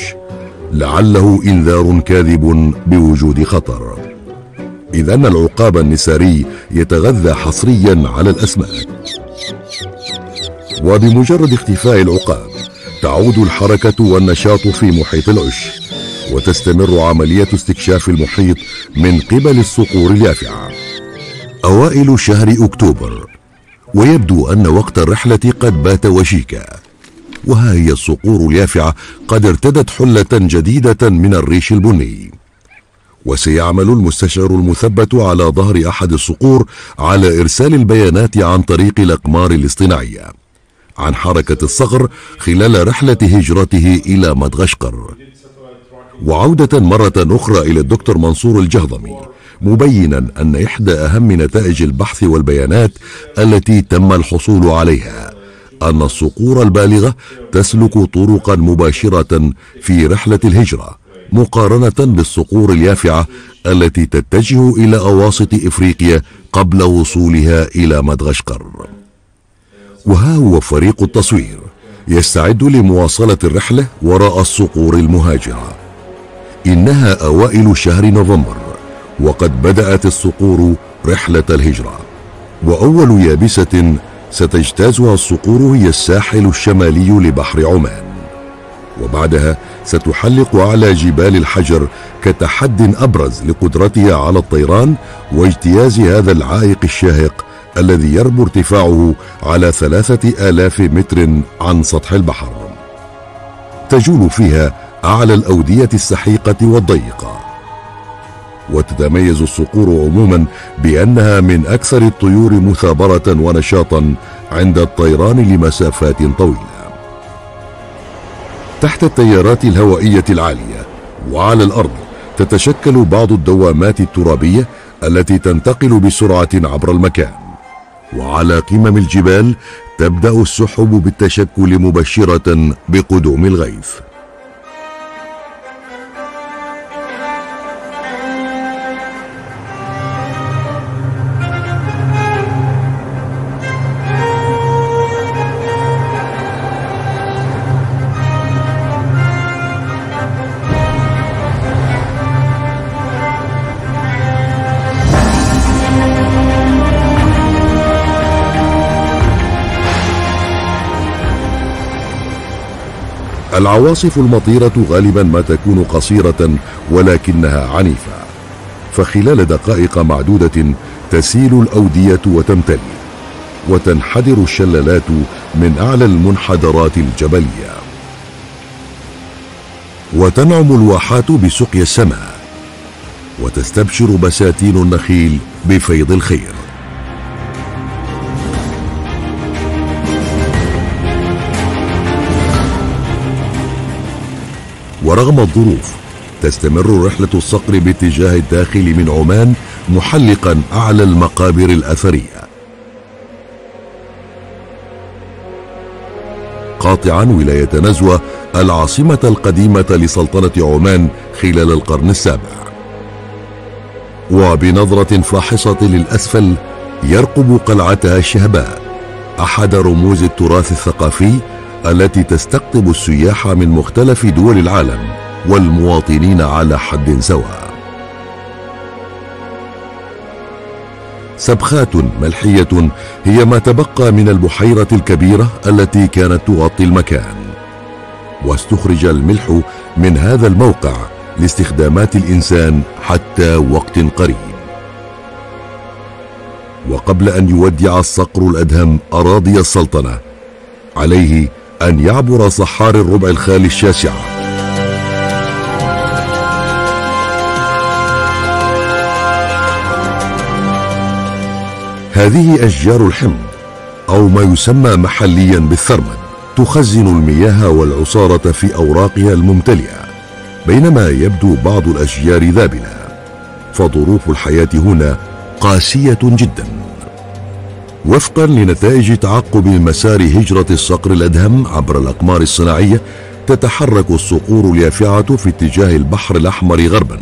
Speaker 1: لعله إنذار كاذب بوجود خطر. إذ أن العقاب النساري يتغذى حصريا على الأسماك. وبمجرد اختفاء العقاب تعود الحركة والنشاط في محيط العش. وتستمر عملية استكشاف المحيط من قبل الصقور اليافعة. أوائل شهر أكتوبر. ويبدو أن وقت الرحلة قد بات وشيكا. وها هي الصقور اليافعة قد ارتدت حلة جديدة من الريش البني. وسيعمل المستشعر المثبت على ظهر أحد الصقور على إرسال البيانات عن طريق الأقمار الاصطناعية. عن حركة الصقر خلال رحلة هجرته إلى مدغشقر. وعودة مرة أخرى إلى الدكتور منصور الجهضمي مبينا أن إحدى أهم نتائج البحث والبيانات التي تم الحصول عليها أن الصقور البالغة تسلك طرقا مباشرة في رحلة الهجرة مقارنة بالصقور اليافعة التي تتجه إلى أواسط إفريقيا قبل وصولها إلى مدغشقر. وها هو فريق التصوير يستعد لمواصلة الرحلة وراء الصقور المهاجرة. إنها أوائل شهر نوفمبر وقد بدأت الصقور رحلة الهجرة. وأول يابسة ستجتازها الصقور هي الساحل الشمالي لبحر عمان. وبعدها ستحلق على جبال الحجر كتحد أبرز لقدرتها على الطيران واجتياز هذا العائق الشاهق الذي يربو ارتفاعه على ثلاثة آلاف متر عن سطح البحر. تجول فيها أعلى الأودية السحيقة والضيقة. وتتميز الصقور عموما بأنها من أكثر الطيور مثابرة ونشاطا عند الطيران لمسافات طويلة. تحت التيارات الهوائية العالية وعلى الأرض تتشكل بعض الدوامات الترابية التي تنتقل بسرعة عبر المكان. وعلى قمم الجبال تبدأ السحب بالتشكل مبشرة بقدوم الغيث. العواصف المطيرة غالبا ما تكون قصيرة ولكنها عنيفة فخلال دقائق معدودة تسيل الأودية وتمتلي وتنحدر الشلالات من أعلى المنحدرات الجبلية. وتنعم الواحات بسقيا السماء وتستبشر بساتين النخيل بفيض الخير. ورغم الظروف تستمر رحلة الصقر باتجاه الداخل من عمان محلقا أعلى المقابر الأثرية. قاطعا ولاية نزوة العاصمة القديمة لسلطنة عمان خلال القرن السابع. وبنظرة فاحصة للأسفل يرقب قلعتها الشهباء أحد رموز التراث الثقافي التي تستقطب السياح من مختلف دول العالم والمواطنين على حد سواء. سبخات ملحية هي ما تبقى من البحيرة الكبيرة التي كانت تغطي المكان. واستخرج الملح من هذا الموقع لاستخدامات الإنسان حتى وقت قريب. وقبل أن يودع الصقر الأدهم أراضي السلطنة عليه أن يعبر صحار الربع الخالي الشاسعه هذه أشجار الحمض أو ما يسمى محليا بالثرمد تخزن المياه والعصارة في أوراقها الممتلئة بينما يبدو بعض الأشجار ذابله فظروف الحياة هنا قاسية جدا. وفقا لنتائج تعقب مسار هجرة الصقر الأدهم عبر الأقمار الصناعية تتحرك الصقور اليافعة في اتجاه البحر الأحمر غربا.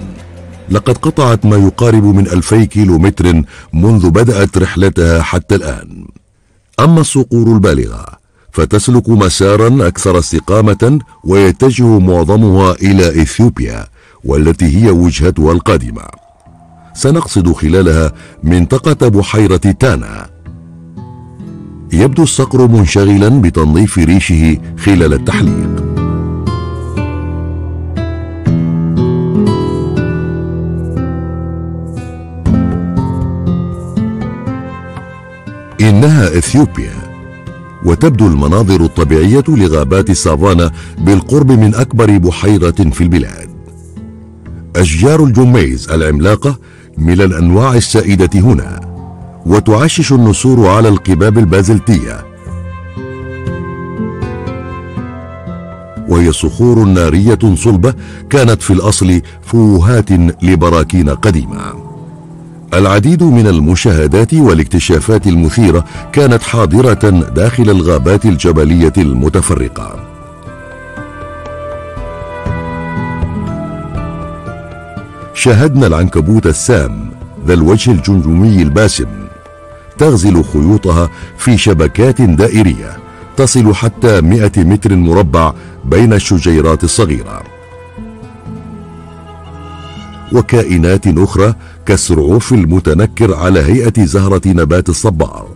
Speaker 1: لقد قطعت ما يقارب من ألفي كيلو متر منذ بدأت رحلتها حتى الآن. أما الصقور البالغة فتسلك مسارا أكثر استقامة ويتجه معظمها إلى إثيوبيا والتي هي وجهتها القادمة. سنقصد خلالها منطقة بحيرة تانا يبدو الصقر منشغلا بتنظيف ريشه خلال التحليق. إنها إثيوبيا وتبدو المناظر الطبيعية لغابات السافانا بالقرب من أكبر بحيرة في البلاد. أشجار الجميز العملاقة من الأنواع السائدة هنا. وتعشش النسور على القباب البازلتية. وهي صخور نارية صلبة كانت في الأصل فوهات لبراكين قديمة. العديد من المشاهدات والاكتشافات المثيرة كانت حاضرة داخل الغابات الجبلية المتفرقة. شاهدنا العنكبوت السام ذا الوجه الجمجمي الباسم. تغزل خيوطها في شبكات دائرية تصل حتى 100 متر مربع بين الشجيرات الصغيرة. وكائنات أخرى كالسرعوف المتنكر على هيئة زهرة نبات الصبار.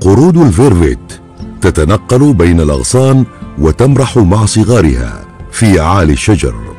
Speaker 1: قرود الفيرفيت تتنقل بين الأغصان وتمرح مع صغارها في أعالي الشجر.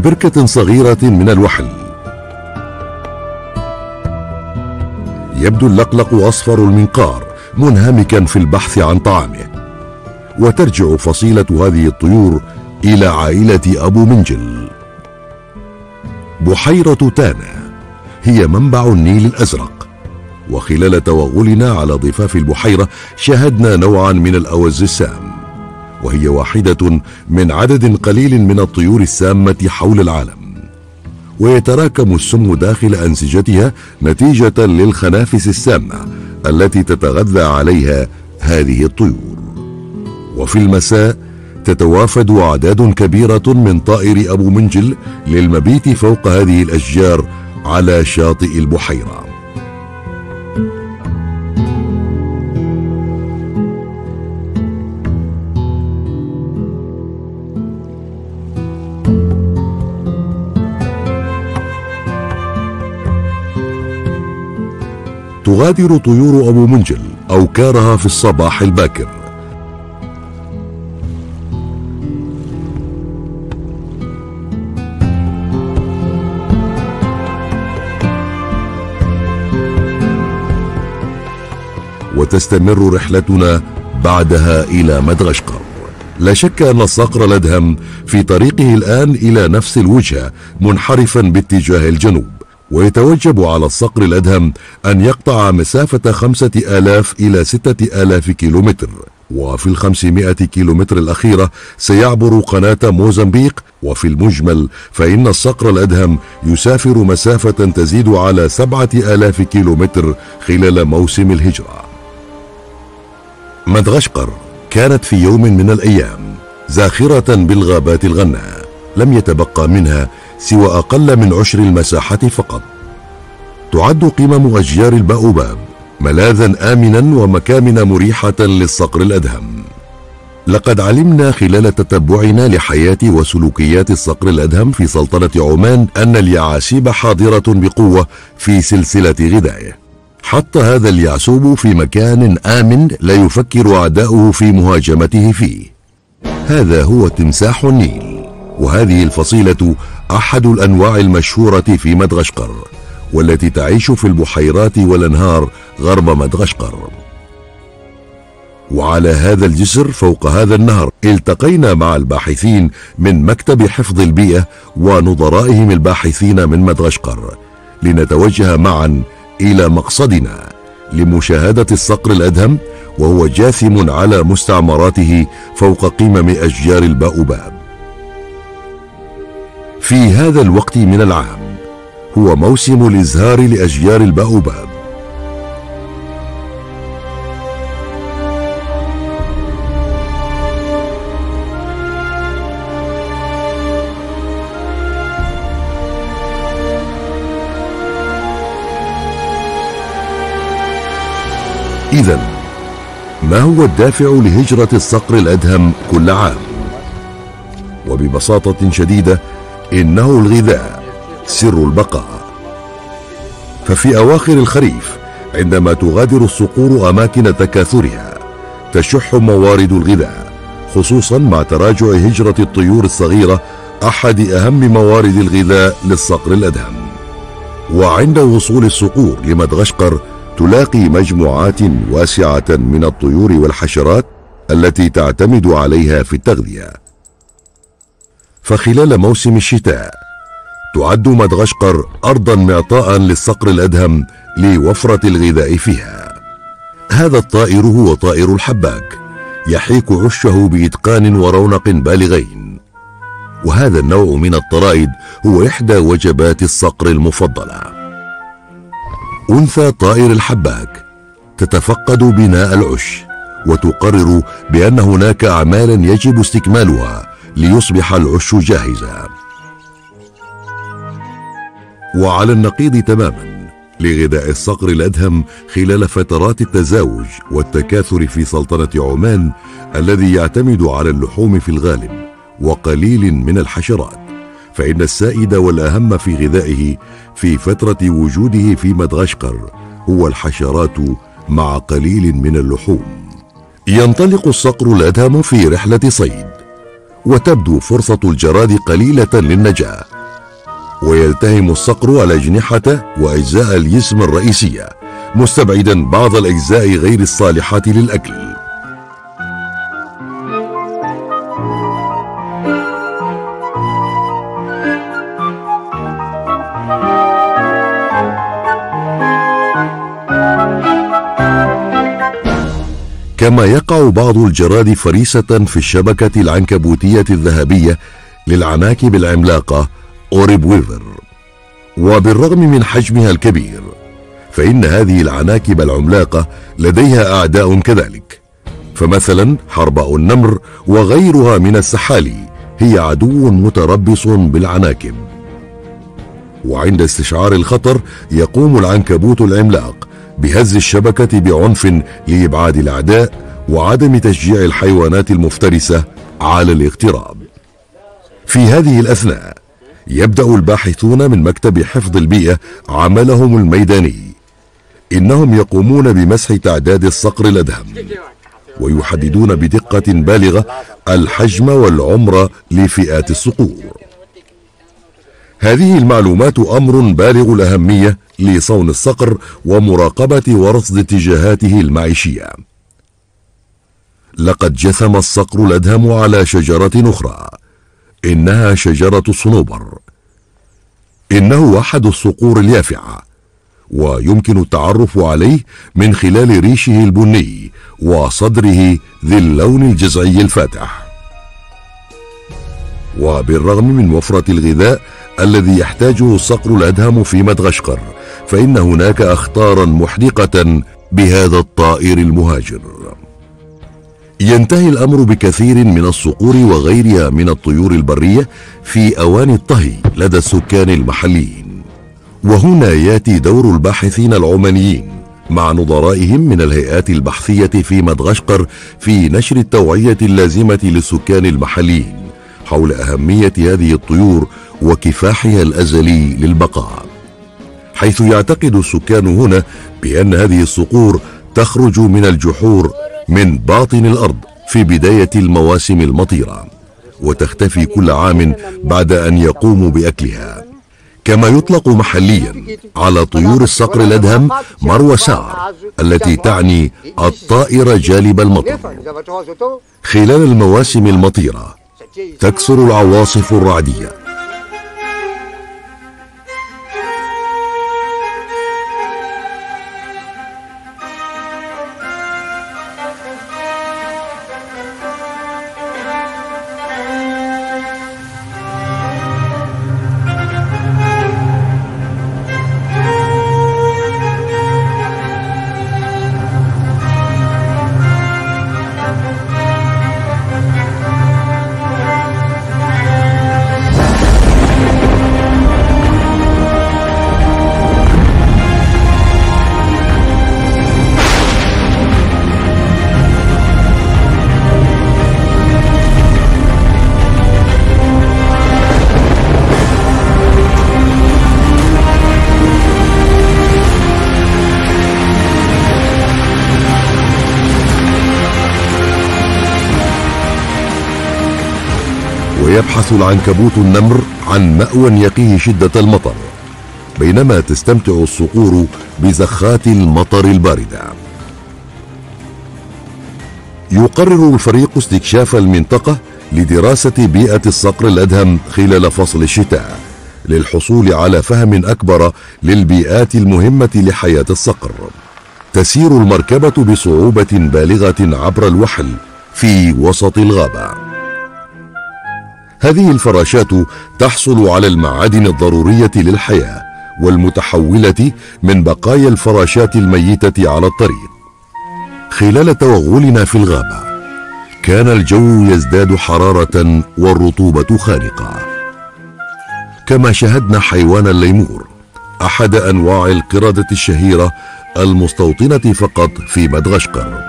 Speaker 1: بركة صغيرة من الوحل. يبدو اللقلق أصفر المنقار منهمكا في البحث عن طعامه. وترجع فصيلة هذه الطيور إلى عائلة أبو منجل. بحيرة تانا هي منبع النيل الأزرق. وخلال توغلنا على ضفاف البحيرة شاهدنا نوعا من الأوز السام. وهي واحدة من عدد قليل من الطيور السامة حول العالم. ويتراكم السم داخل أنسجتها نتيجة للخنافس السامة التي تتغذى عليها هذه الطيور. وفي المساء تتوافد أعداد كبيرة من طائر أبو منجل للمبيت فوق هذه الأشجار على شاطئ البحيرة. تغادر طيور أبو منجل أوكارها في الصباح الباكر. وتستمر رحلتنا بعدها إلى مدغشقر لا شك أن الصقر الأدهم في طريقه الآن إلى نفس الوجهة منحرفا باتجاه الجنوب. ويتوجب على الصقر الأدهم أن يقطع مسافة خمسة آلاف إلى ستة آلاف كيلومتر. وفي الخمسمائة كيلومتر الأخيرة سيعبر قناة موزمبيق. وفي المجمل فإن الصقر الأدهم يسافر مسافة تزيد على سبعة آلاف كيلومتر خلال موسم الهجرة. مدغشقر كانت في يوم من الأيام زاخرة بالغابات الغناء. لم يتبقى منها سوى أقل من عشر المساحة فقط. تعد قمم أشجار البأوباب ملاذا آمنا ومكامن مريحة للصقر الأدهم. لقد علمنا خلال تتبعنا لحياة وسلوكيات الصقر الأدهم في سلطنة عمان أن اليعاسيب حاضرة بقوة في سلسلة غذائه. حط هذا اليعسوب في مكان آمن لا يفكر أعداؤه في مهاجمته فيه. هذا هو تمساح النيل وهذه الفصيلة أحد الأنواع المشهورة في مدغشقر والتي تعيش في البحيرات والأنهار غرب مدغشقر. وعلى هذا الجسر فوق هذا النهر التقينا مع الباحثين من مكتب حفظ البيئة ونظرائهم الباحثين من مدغشقر لنتوجه معا إلى مقصدنا لمشاهدة الصقر الأدهم وهو جاثم على مستعمراته فوق قمم أشجار الباؤباب. في هذا الوقت من العام هو موسم الإزهار لأشجار الباؤباب إذا ما هو الدافع لهجرة الصقر الأدهم كل عام؟ وببساطة شديدة إنه الغذاء سر البقاء. ففي أواخر الخريف عندما تغادر الصقور أماكن تكاثرها تشح موارد الغذاء خصوصا مع تراجع هجرة الطيور الصغيرة أحد أهم موارد الغذاء للصقر الأدهم. وعند وصول الصقور لمدغشقر تلاقي مجموعات واسعة من الطيور والحشرات التي تعتمد عليها في التغذية. فخلال موسم الشتاء تعد مدغشقر أرضا معطاء للصقر الأدهم لوفرة الغذاء فيها. هذا الطائر هو طائر الحباك يحيك عشه بإتقان ورونق بالغين. وهذا النوع من الطرائد هو إحدى وجبات الصقر المفضلة. أنثى طائر الحباك تتفقد بناء العش وتقرر بأن هناك أعمالا يجب استكمالها ليصبح العش جاهزا. وعلى النقيض تماما لغذاء الصقر الأدهم خلال فترات التزاوج والتكاثر في سلطنة عمان الذي يعتمد على اللحوم في الغالب وقليل من الحشرات فإن السائد والأهم في غذائه في فترة وجوده في مدغشقر هو الحشرات مع قليل من اللحوم. ينطلق الصقر الأدهم في رحلة صيد. وتبدو فرصة الجراد قليلة للنجاة. ويلتهم الصقر الأجنحة وأجزاء الجسم الرئيسية مستبعدا بعض الأجزاء غير الصالحة للأكل. كما يقع بعض الجراد فريسة في الشبكة العنكبوتية الذهبية للعناكب العملاقة أوريب ويفر. وبالرغم من حجمها الكبير فإن هذه العناكب العملاقة لديها أعداء كذلك. فمثلا حرباء النمر وغيرها من السحالي هي عدو متربص بالعناكب. وعند استشعار الخطر يقوم العنكبوت العملاق بهز الشبكة بعنف لإبعاد الأعداء وعدم تشجيع الحيوانات المفترسة على الاقتراب في هذه الأثناء يبدأ الباحثون من مكتب حفظ البيئة عملهم الميداني. إنهم يقومون بمسح تعداد الصقر الأدهم ويحددون بدقة بالغة الحجم والعمر لفئات الصقور. هذه المعلومات أمر بالغ الأهمية لصون الصقر ومراقبة ورصد اتجاهاته المعيشية. لقد جثم الصقر الأدهم على شجرة أخرى. إنها شجرة الصنوبر إنه أحد الصقور اليافعة. ويمكن التعرف عليه من خلال ريشه البني وصدره ذي اللون الجزعي الفاتح. وبالرغم من وفرة الغذاء الذي يحتاجه الصقر الأدهم في مدغشقر فإن هناك أخطارا محدقة بهذا الطائر المهاجر. ينتهي الأمر بكثير من الصقور وغيرها من الطيور البرية في أوان الطهي لدى السكان المحليين. وهنا ياتي دور الباحثين العمانيين مع نظرائهم من الهيئات البحثية في مدغشقر في نشر التوعية اللازمة للسكان المحليين حول أهمية هذه الطيور وكفاحها الأزلي للبقاء حيث يعتقد السكان هنا بأن هذه الصقور تخرج من الجحور من باطن الأرض في بداية المواسم المطيرة وتختفي كل عام بعد أن يقوموا بأكلها. كما يطلق محليا على طيور الصقر الأدهم مروى سعر التي تعني الطائر جالب المطر. خلال المواسم المطيرة تكسر العواصف الرعدية ويبحث العنكبوت النمر عن مأوى يقيه شدة المطر بينما تستمتع الصقور بزخات المطر الباردة. يقرر الفريق استكشاف المنطقة لدراسة بيئة الصقر الأدهم خلال فصل الشتاء للحصول على فهم أكبر للبيئات المهمة لحياة الصقر. تسير المركبة بصعوبة بالغة عبر الوحل في وسط الغابة. هذه الفراشات تحصل على المعادن الضرورية للحياة والمتحولة من بقايا الفراشات الميتة على الطريق. خلال توغلنا في الغابة كان الجو يزداد حرارة والرطوبة خانقة. كما شاهدنا حيوان الليمور أحد أنواع القردة الشهيرة المستوطنة فقط في مدغشقر.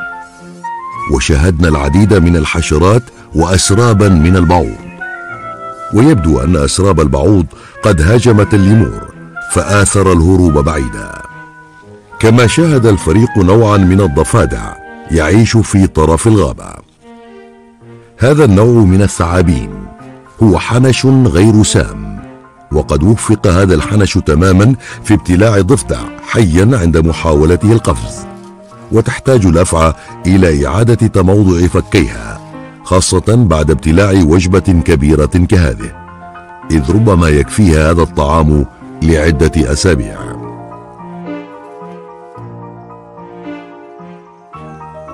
Speaker 1: وشاهدنا العديد من الحشرات وأسرابا من البعوض. ويبدو أن أسراب البعوض قد هاجمت الليمور فآثر الهروب بعيدا. كما شاهد الفريق نوعا من الضفادع يعيش في طرف الغابة. هذا النوع من الثعابين هو حنش غير سام وقد وفق هذا الحنش تماما في ابتلاع ضفدع حيا عند محاولته القفز وتحتاج الأفعى إلى إعادة تموضع فكيها. خاصة بعد ابتلاع وجبة كبيرة كهذه إذ ربما يكفيها هذا الطعام لعدة أسابيع.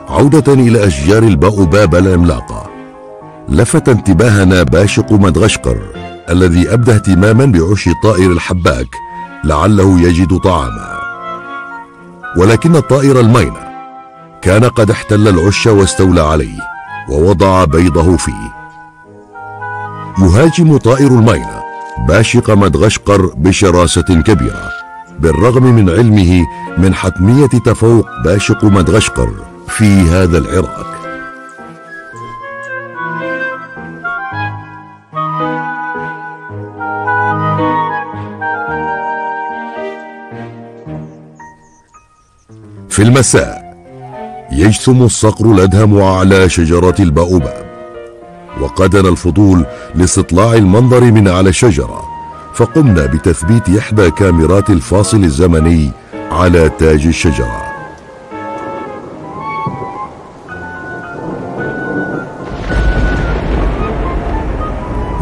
Speaker 1: عودة إلى أشجار الباوباب العملاقة لفت انتباهنا باشق مدغشقر الذي أبدى اهتماما بعش الطائر الحباك لعله يجد طعاما. ولكن الطائر المينة كان قد احتل العش واستولى عليه. ووضع بيضه فيه. يهاجم طائر المينا باشق مدغشقر بشراسة كبيرة بالرغم من علمه من حتمية تفوق باشق مدغشقر في هذا العراق. في المساء يجثم الصقر الأدهم أعلى شجرة الباؤباب وقدنا الفضول لاستطلاع المنظر من على الشجرة فقمنا بتثبيت إحدى كاميرات الفاصل الزمني على تاج الشجرة.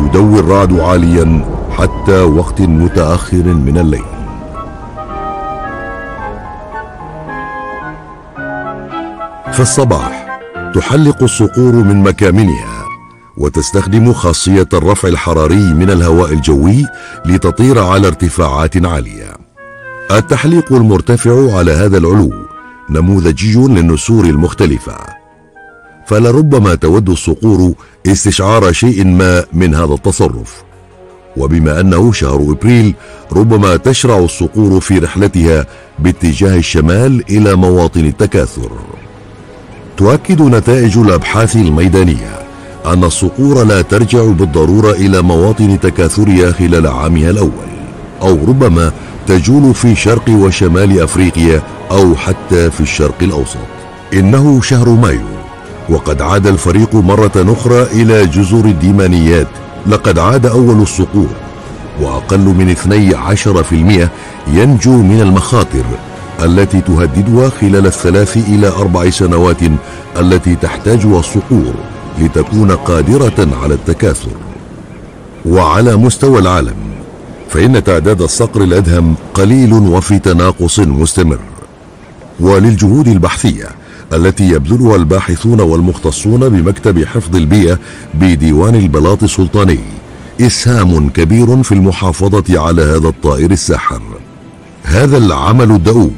Speaker 1: يدوي الرعد عاليا حتى وقت متأخر من الليل. في الصباح تحلق الصقور من مكامنها وتستخدم خاصية الرفع الحراري من الهواء الجوي لتطير على ارتفاعات عالية. التحليق المرتفع على هذا العلو نموذجي للنسور المختلفة. فلربما تود الصقور استشعار شيء ما من هذا التصرف. وبما أنه شهر إبريل ربما تشرع الصقور في رحلتها باتجاه الشمال إلى مواطن التكاثر. تؤكد نتائج الأبحاث الميدانية أن الصقور لا ترجع بالضرورة إلى مواطن تكاثرها خلال عامها الأول أو ربما تجول في شرق وشمال أفريقيا أو حتى في الشرق الأوسط. إنه شهر مايو وقد عاد الفريق مرة أخرى إلى جزر الديمانيات لقد عاد أول الصقور وأقل من 12% ينجو من المخاطر التي تهددها خلال الثلاث إلى أربع سنوات التي تحتاجها الصقور لتكون قادرة على التكاثر. وعلى مستوى العالم فإن تعداد الصقر الأدهم قليل وفي تناقص مستمر. وللجهود البحثية التي يبذلها الباحثون والمختصون بمكتب حفظ البيئة بديوان البلاط السلطاني إسهام كبير في المحافظة على هذا الطائر الساحر. هذا العمل الدؤوب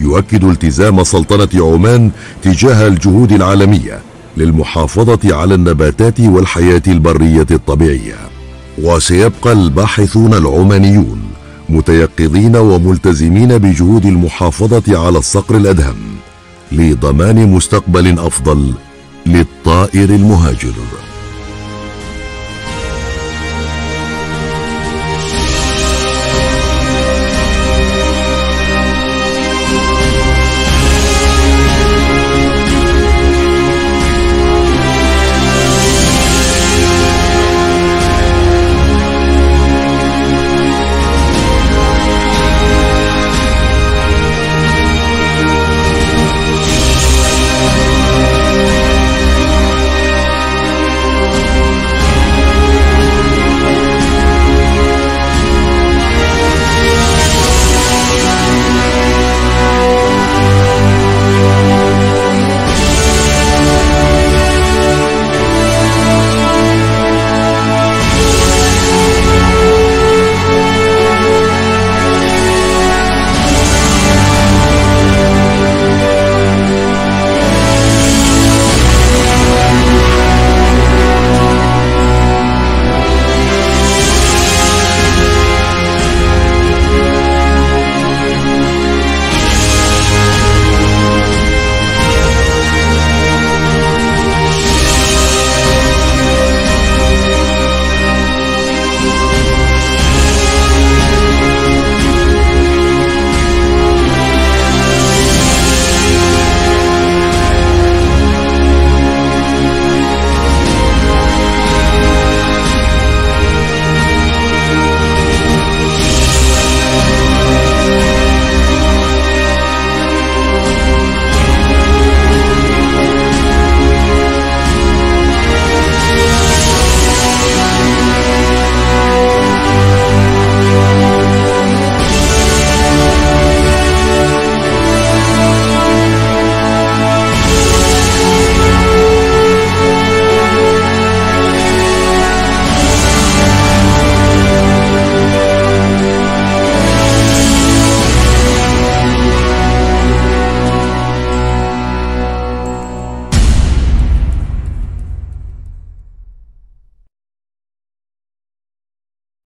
Speaker 1: يؤكد التزام سلطنة عمان تجاه الجهود العالمية للمحافظة على النباتات والحياة البرية الطبيعية. وسيبقى الباحثون العمانيون متيقظين وملتزمين بجهود المحافظة على الصقر الأدهم لضمان مستقبل أفضل للطائر المهاجر.